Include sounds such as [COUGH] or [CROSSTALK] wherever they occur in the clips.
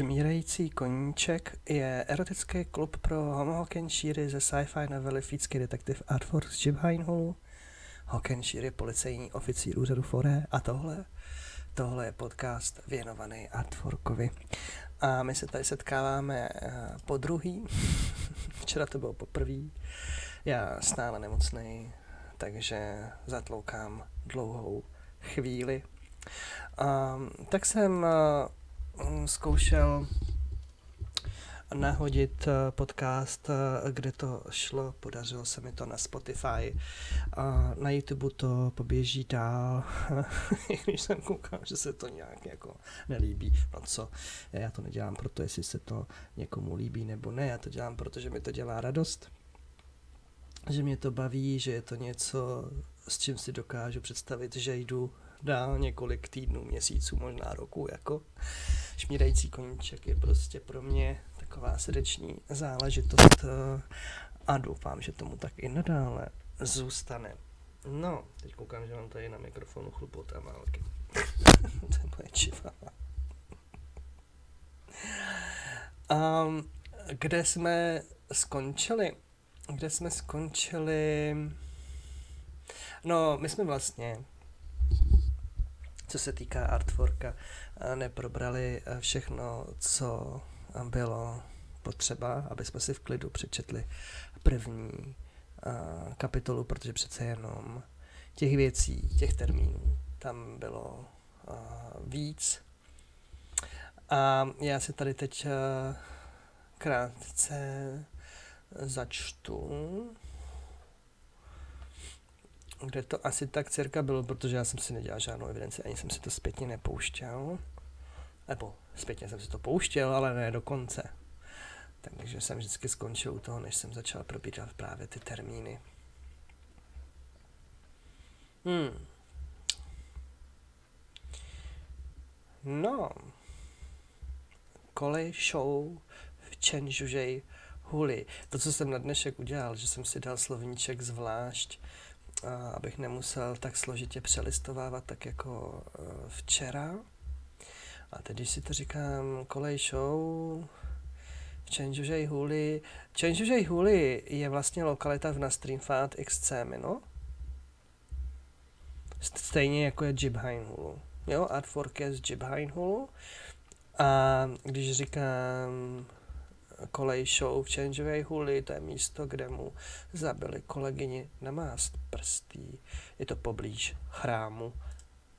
Šmírající koníček je erotický klub pro homohokenšíry ze sci-fi novely Fícky detektiv Art Force Jim Heinholu. Hokenšír je policejní oficír úřadu Fore a tohle, tohle je podcast věnovaný Artforkovi. A my se tady setkáváme eh, po druhý, [LAUGHS] včera to bylo poprvý, já stále nemocný, takže zatloukám dlouhou chvíli. Um, tak jsem uh, zkoušel nahodit eh, podcast, eh, kde to šlo, podařilo se mi to na Spotify a na YouTube to poběží dál, [LAUGHS] když jsem koukal, že se to nějak jako nelíbí. No co, já to nedělám proto, jestli se to někomu líbí nebo ne, já to dělám proto, že mi to dělá radost, že mě to baví, že je to něco, s čím si dokážu představit, že jdu dál několik týdnů, měsíců, možná roku, jako šmírající koníček je prostě pro mě taková srdeční záležitost eh, a doufám, že tomu tak i nadále zůstane. No, teď koukám, že mám tady na mikrofonu chlupot a málky. [LAUGHS] to je moje čiva. Um, kde jsme skončili? Kde jsme skončili? No, my jsme vlastně, co se týká Artforka, eh, neprobrali eh, všechno, co bylo potřeba, aby jsme si v klidu přečetli první kapitolu, protože přece jenom těch věcí, těch termínů tam bylo víc. A já si tady teď krátce začtu, kde to asi tak cirka bylo, protože já jsem si nedělal žádnou evidenci, ani jsem si to zpětně nepouštěl. Nebo zpětně jsem si to pouštěl, ale ne do konce. Takže jsem vždycky skončil u toho, než jsem začal probírat právě ty termíny. Hmm. No. Kolej show v Čenžužej huli. To, co jsem na dnešek udělal, že jsem si dal slovníček zvlášť, abych nemusel tak složitě přelistovávat, tak jako e, včera, a teď, když si to říkám, kolej show, v Čenžužej Huli. Čenžužej Huli je vlastně lokalita v Nastreamfat XC, no? Stejně jako je Jibhainhulu. Jo, Artfork je z Jibhainhulu. A když říkám kolej show v Changeovej huli, to je místo, kde mu zabili kolegyni na mást prstí. Je to poblíž chrámu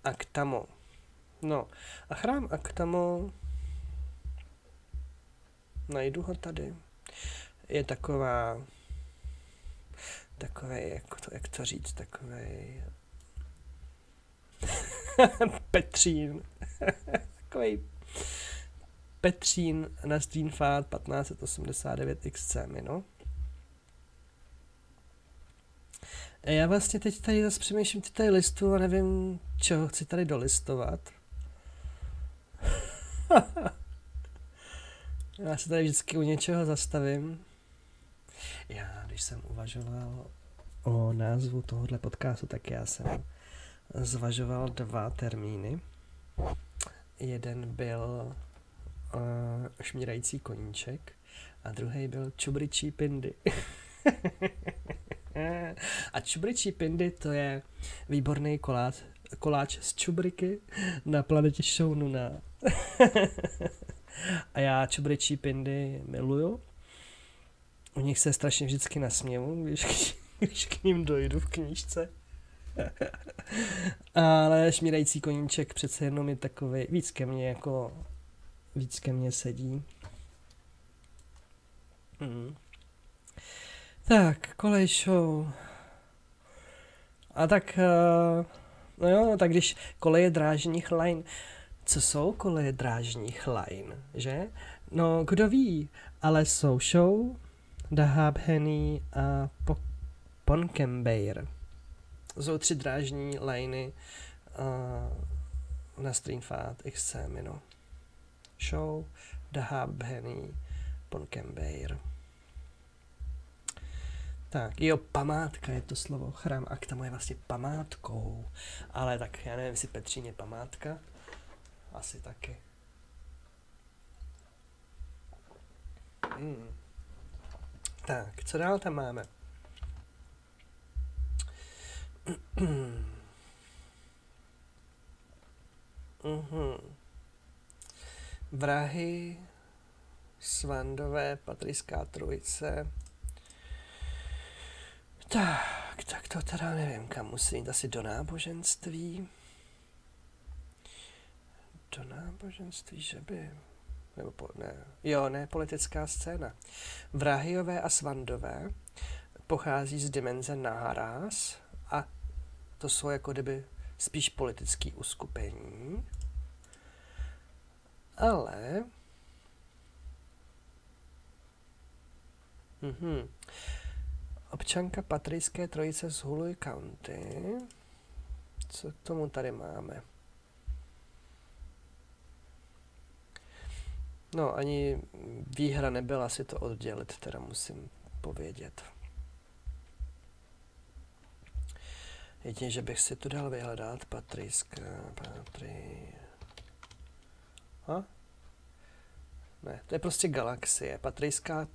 Aktamo. No a chrám Aktamo, najdu ho tady, je taková, takový, jak to, jak to říct, takový [LAUGHS] Petřín, [LAUGHS] takový Petřín na Streamfat 1589 XC, no. Já vlastně teď tady zase přemýšlím ty tady listu a nevím, čeho chci tady dolistovat. [LAUGHS] Já se tady vždycky u něčeho zastavím. Já, když jsem uvažoval o názvu tohohle podcastu, tak já jsem zvažoval dva termíny. Jeden byl uh, šmírající koníček a druhý byl čubričí pindy. [LAUGHS] a čubričí pindy to je výborný koláč, koláč z čubriky na planetě Shoununa. [LAUGHS] a já čubričí pindy miluju. U nich se strašně vždycky nasměju, když, [LAUGHS] když k ním dojdu v knížce. Ale šmírající koníček přece jenom je takový, víc ke mně jako, víc ke mně sedí. Hmm. Tak, kolej show. A tak, uh, no jo, tak když koleje drážních line, co jsou koleje drážních line, že? No, kdo ví, ale jsou show, Dahab Henny a po- Ponkembeir. Jsou tři drážní liney uh, na Streamfat XC no. Show, Dahab Henny, Ponkembeir. Tak, jo, památka je to slovo. Chrám Akta je vlastně památkou. Ale tak já nevím, jestli Petřín je památka. Asi taky. Hmm. Tak, co dál tam máme? [CLEARS THROAT] Mhm. Vrahy, Svandové, Patrická trojice. Tak, tak to teda nevím, kam musí jít asi do náboženství. Do náboženství, že by... Nebo po, ne, jo, ne, politická scéna. Vrahyové a Svandové pochází z dimenze Naharás a to jsou jako kdyby spíš politické uskupení. Ale... Mhm. Občanka patrijské trojice z Huluj County. Co k tomu tady máme? No, ani výhra nebyla si to oddělit, teda musím povědět. Jedině, že bych si tu dal vyhledat Patrijská, Patry... A? Ne, to je prostě galaxie. Patrijská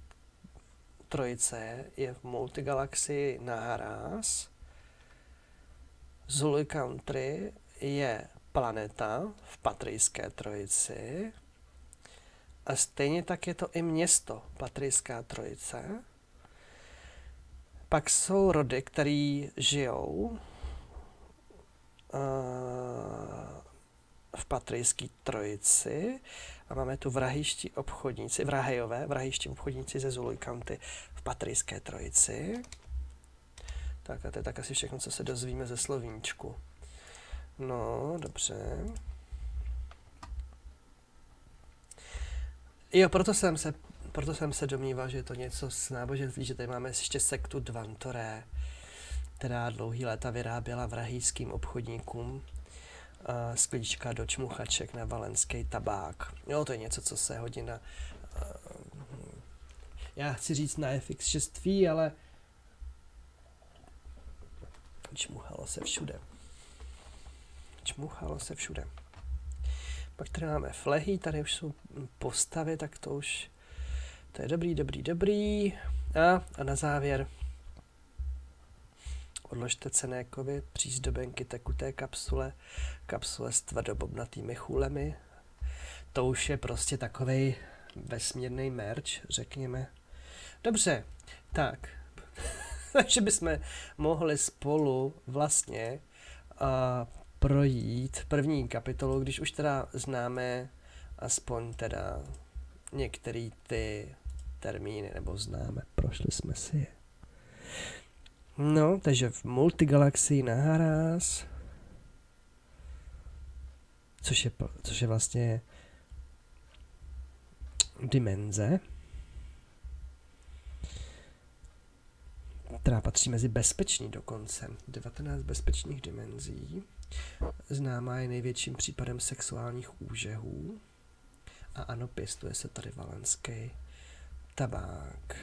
trojice je v multigalaxii naraz. Zulu Country je planeta v Patrijské trojici. A stejně tak je to i město Patrijská trojice. Pak jsou rody, které žijou v Patrijské trojici a máme tu vrahiští obchodníci, vrahejové, vrahiští obchodníci ze Zuluj County v Patrijské trojici. Tak a to je tak asi všechno, co se dozvíme ze slovíčku. No, dobře. Jo, proto jsem se, proto jsem se domníval, že je to něco s náboženství, že tady máme ještě sektu Dvantoré, která dlouhý léta vyráběla vrahýským obchodníkům sklíčka do čmuchaček na valenský tabák. Jo, to je něco, co se hodí na... Uh, já chci říct na FX6, ale čmuchalo se všude. Čmuchalo se všude. Pak tady máme flehy, tady už jsou postavy, tak to už... To je dobrý, dobrý, dobrý. A, a na závěr odložte cené kovy, přízdobenky tekuté kapsule, kapsule s tvrdobobnatými chůlemi. To už je prostě takový vesmírný merch, řekněme. Dobře, tak. [LAUGHS] Takže bychom mohli spolu vlastně uh, projít první kapitolu, když už teda známe aspoň teda některé ty termíny, nebo známe, prošli jsme si je. No, takže v multigalaxii naraz, což je, což je vlastně dimenze, která patří mezi bezpečný dokonce. 19 bezpečných dimenzí. Známá je největším případem sexuálních úžehů. A ano, pěstuje se tady valenský tabák.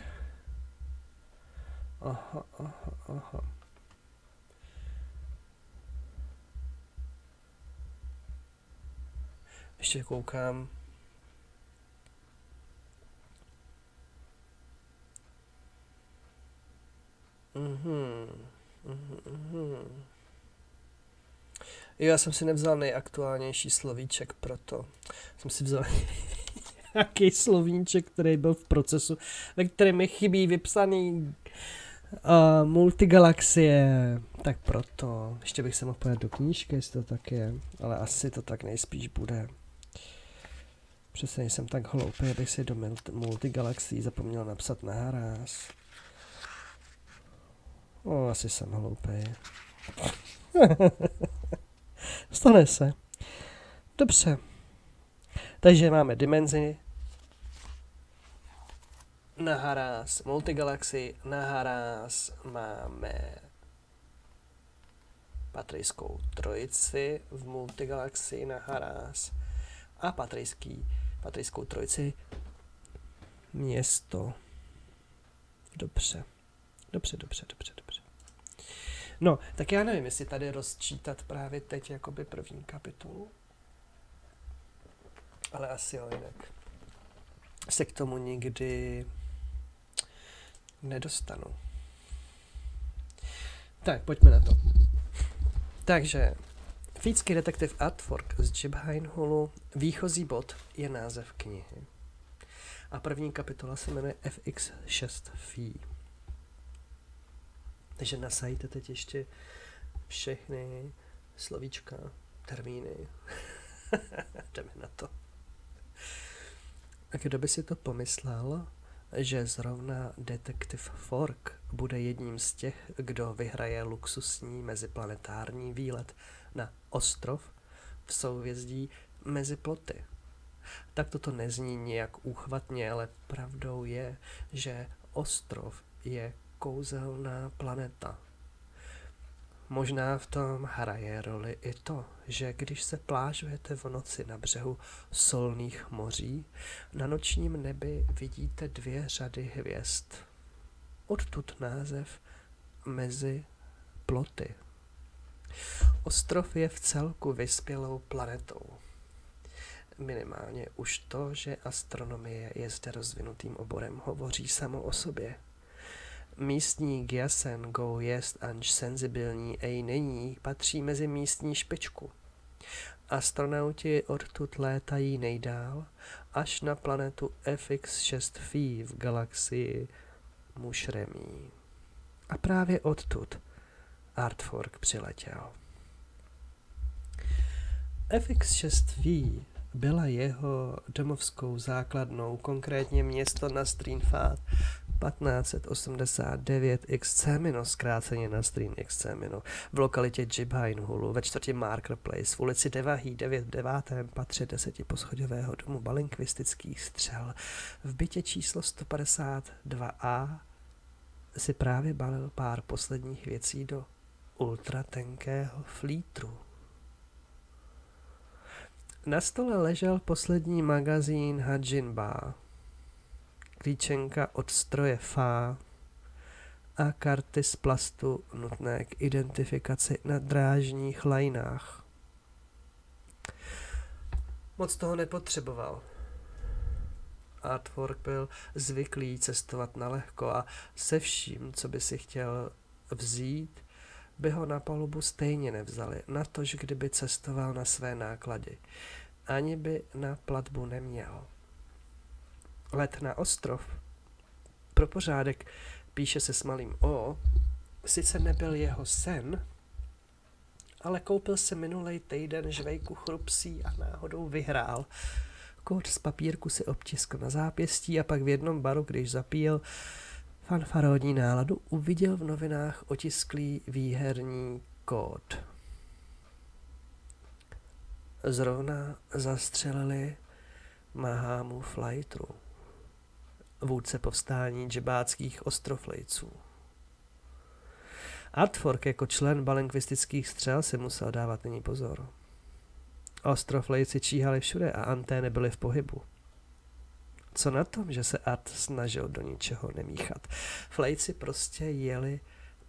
Aha, aha, aha. Ještě koukám. Mhm. Mhm, mhm. Já jsem si nevzal nejaktuálnější slovíček proto. Jsem si vzal [LAUGHS] nějaký slovíček, který byl v procesu, ve kterém mi chybí vypsaný uh, multigalaxie. Tak proto. Ještě bych se mohl pojít do knížky, jestli to tak je. Ale asi to tak nejspíš bude. Přesně jsem tak hloupý, abych si do multigalaxií zapomněl napsat na haráz. O, asi jsem hloupý. [LAUGHS] Stane se. Dobře. Takže máme dimenzi, na haráz multigalaxy, na haráz máme patrijskou trojici v multigalaxii na haráz a patrijský, patrijskou trojici město. Dobře. Dobře, dobře, dobře, dobře. No, tak já nevím, jestli tady rozčítat právě teď jakoby první kapitolu. Ale asi jo, jinak se k tomu nikdy nedostanu. Tak, pojďme na to. Takže, Fícký detektiv Artwork z Jibheinhulu, výchozí bod je název knihy. A první kapitola se jmenuje FX6 Fee. Takže nasajte teď ještě všechny slovíčka, termíny. [LAUGHS] Jdeme na to. A kdo by si to pomyslel, že zrovna detektiv Fork bude jedním z těch, kdo vyhraje luxusní meziplanetární výlet na ostrov v souvězdí mezi ploty. Tak toto nezní nějak úchvatně, ale pravdou je, že ostrov je kouzelná planeta. Možná v tom hraje roli i to, že když se plážujete v noci na břehu solných moří, na nočním nebi vidíte dvě řady hvězd. Odtud název mezi ploty. Ostrov je v celku vyspělou planetou. Minimálně už to, že astronomie je zde rozvinutým oborem, hovoří samo o sobě. Místní Giasen go jest anž senzibilní ej není, patří mezi místní špičku. Astronauti odtud létají nejdál, až na planetu FX6 Phi v galaxii Mušremí. A právě odtud Artfork přiletěl. FX6V byla jeho domovskou základnou, konkrétně město na Strinfát 1589 XC zkráceně na Strin XC v lokalitě Jibhainhulu ve čtvrtě Marker Place v ulici Devahí 9 v devátém patře desetiposchodového domu balinkvistických střel v bytě číslo 152A si právě balil pár posledních věcí do ultratenkého flítru. Na stole ležel poslední magazín Hajinba, klíčenka od stroje FA a karty z plastu nutné k identifikaci na drážních lajnách. Moc toho nepotřeboval. Artwork byl zvyklý cestovat na lehko a se vším, co by si chtěl vzít, by ho na palubu stejně nevzali, natož kdyby cestoval na své náklady. Ani by na platbu neměl. Let na ostrov, pro pořádek píše se s malým O, sice nebyl jeho sen, ale koupil se minulý týden žvejku chrupsí a náhodou vyhrál. Kód z papírku si obtiskl na zápěstí a pak v jednom baru, když zapíjel, fanfaródní náladu uviděl v novinách otisklý výherní kód. Zrovna zastřelili Mahámu Flightru, vůdce povstání džebáckých ostroflejců. Artfork jako člen balinkvistických střel si musel dávat nyní pozor. Ostroflejci číhali všude a antény byly v pohybu. Co na tom, že se Art snažil do ničeho nemíchat? Flejci prostě jeli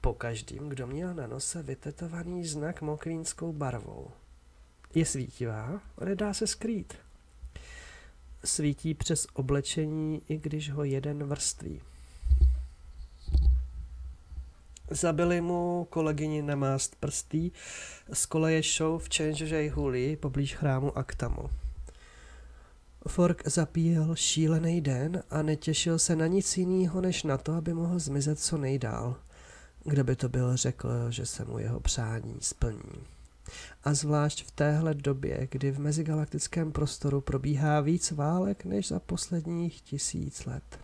po každým, kdo měl na nose vytetovaný znak mokvínskou barvou. Je svítivá nedá se skrýt. Svítí přes oblečení, i když ho jeden vrství. Zabili mu kolegyni na mást prstý z koleje show v Change Huli poblíž chrámu Aktamu. Fork zapíjel šílený den a netěšil se na nic jiného, než na to, aby mohl zmizet co nejdál. Kdo by to byl, řekl, že se mu jeho přání splní. A zvlášť v téhle době, kdy v mezigalaktickém prostoru probíhá víc válek než za posledních tisíc let.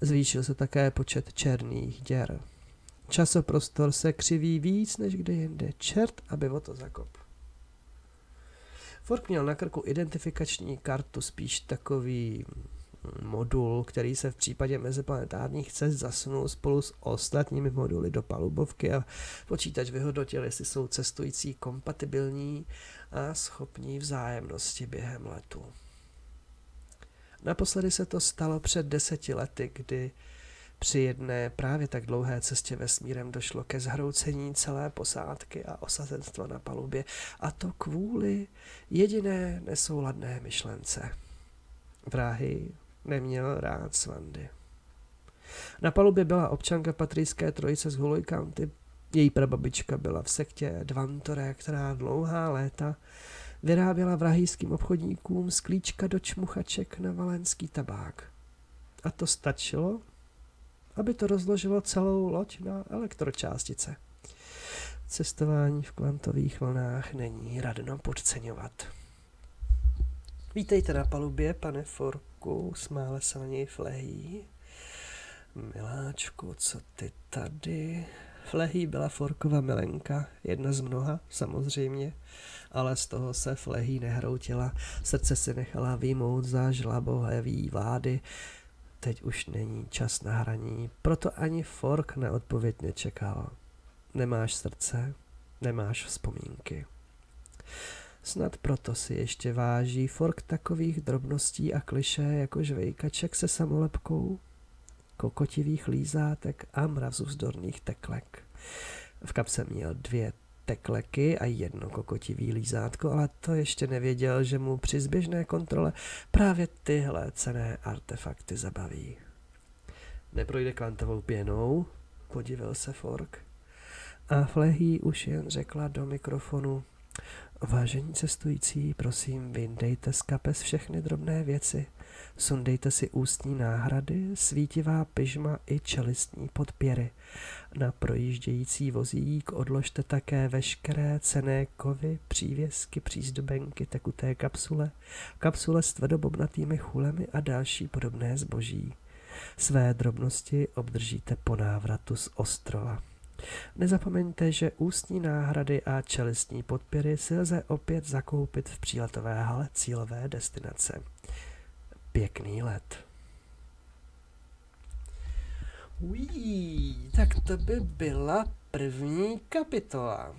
Zvýšil se také počet černých děr. Časoprostor se křiví víc než kdy jinde. Čert, aby o to zakop. Fork měl na krku identifikační kartu, spíš takový modul, který se v případě meziplanetárních cest zasunul spolu s ostatními moduly do palubovky a počítač vyhodnotil, jestli jsou cestující kompatibilní a schopní vzájemnosti během letu. Naposledy se to stalo před deseti lety, kdy při jedné právě tak dlouhé cestě vesmírem došlo ke zhroucení celé posádky a osazenstva na palubě, a to kvůli jediné nesouladné myšlence. Vrahy neměl rád Svandy. Na palubě byla občanka patrijské trojice z Holy County. Její prababička byla v sektě Dvantore, která dlouhá léta vyráběla vrahýským obchodníkům sklíčka do čmuchaček na valenský tabák. A to stačilo, aby to rozložilo celou loď na elektročástice. Cestování v kvantových vlnách není radno podceňovat. Vítejte na palubě, pane Forku, smále se na něj flejí. Miláčku, co ty tady? Flehý byla Forkova milenka, jedna z mnoha, samozřejmě, ale z toho se Flehý nehroutila, srdce si nechala výmout za žlabohevý vlády. Teď už není čas na hraní, proto ani Fork na odpověď nečekal. Nemáš srdce, nemáš vzpomínky. Snad proto si ještě váží Fork takových drobností a kliše jako žvejkaček se samolepkou, kokotivých lízátek a mravzuvzdorných teklek. V kapse měl dvě tekleky a jedno kokotivý lízátko, ale to ještě nevěděl, že mu při zběžné kontrole právě tyhle cené artefakty zabaví. Neprojde kvantovou pěnou, podivil se Fork. A Flehy už jen řekla do mikrofonu, vážení cestující, prosím, vyndejte z kapes všechny drobné věci. Sundejte si ústní náhrady, svítivá pyžma i čelistní podpěry. Na projíždějící vozík odložte také veškeré cené kovy, přívěsky, přízdobenky, tekuté kapsule, kapsule s tvrdobobnatými chulemi a další podobné zboží. Své drobnosti obdržíte po návratu z ostrova. Nezapomeňte, že ústní náhrady a čelistní podpěry si lze opět zakoupit v příletové hale cílové destinace. Pěkný let. Ují, tak to by byla první kapitola.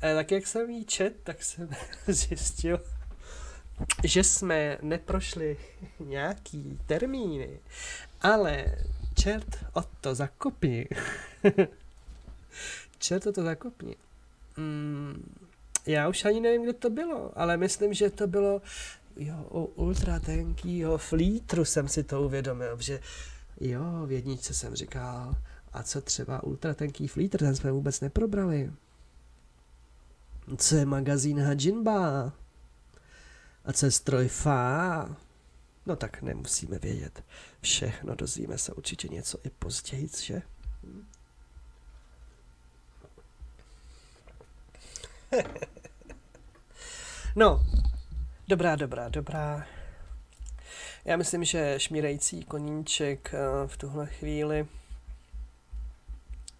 A tak jak jsem jí čet, tak jsem [LAUGHS] zjistil, že jsme neprošli nějaký termíny, ale čert o to zakopni. [LAUGHS] čert o to zakopni. Mm, já už ani nevím, kde to bylo, ale myslím, že to bylo jo, u ultratenkýho flítru jsem si to uvědomil, že jo, v jedničce jsem říkal, a co třeba ultratenký flítr, ten jsme vůbec neprobrali. Co je magazín Hajinba? A co je stroj Fa? No tak nemusíme vědět. Všechno dozvíme se určitě něco i později, že? [LAUGHS] no, Dobrá, dobrá, dobrá. Já myslím, že šmírající koníček eh, v tuhle chvíli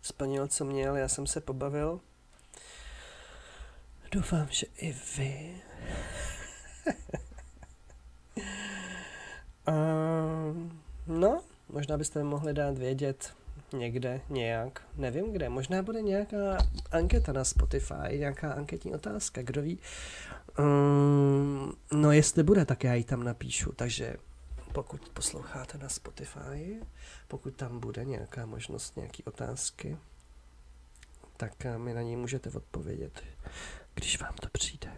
splnil, co měl, já jsem se pobavil. Doufám, že i vy. um, [LAUGHS] no, možná byste mohli dát vědět někde, nějak, nevím kde, možná bude nějaká anketa na Spotify, nějaká anketní otázka, kdo ví. Um, no jestli bude, tak já ji tam napíšu, takže pokud posloucháte na Spotify, pokud tam bude nějaká možnost, nějaký otázky, tak eh, mi na ní můžete odpovědět, když vám to přijde.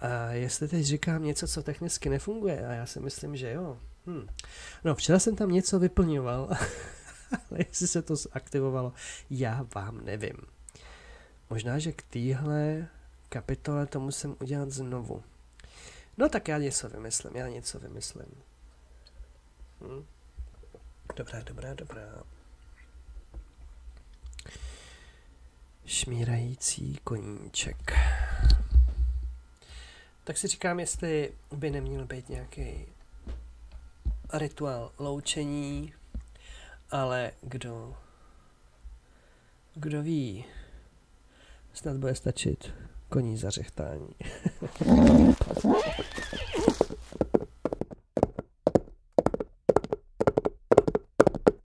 A jestli teď říkám něco, co technicky nefunguje, a já si myslím, že jo. Hm. No, včera jsem tam něco vyplňoval, [LAUGHS] [LAUGHS] ale jestli se to zaktivovalo, já vám nevím. Možná, že k téhle kapitole to musím udělat znovu. No tak já něco vymyslím, já něco vymyslím. Hm? Dobrá, dobrá, dobrá. Šmírající koníček. Tak si říkám, jestli by neměl být nějaký rituál loučení, ale kdo, kdo ví, snad bude stačit koní zařechtání. [LAUGHS]